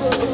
그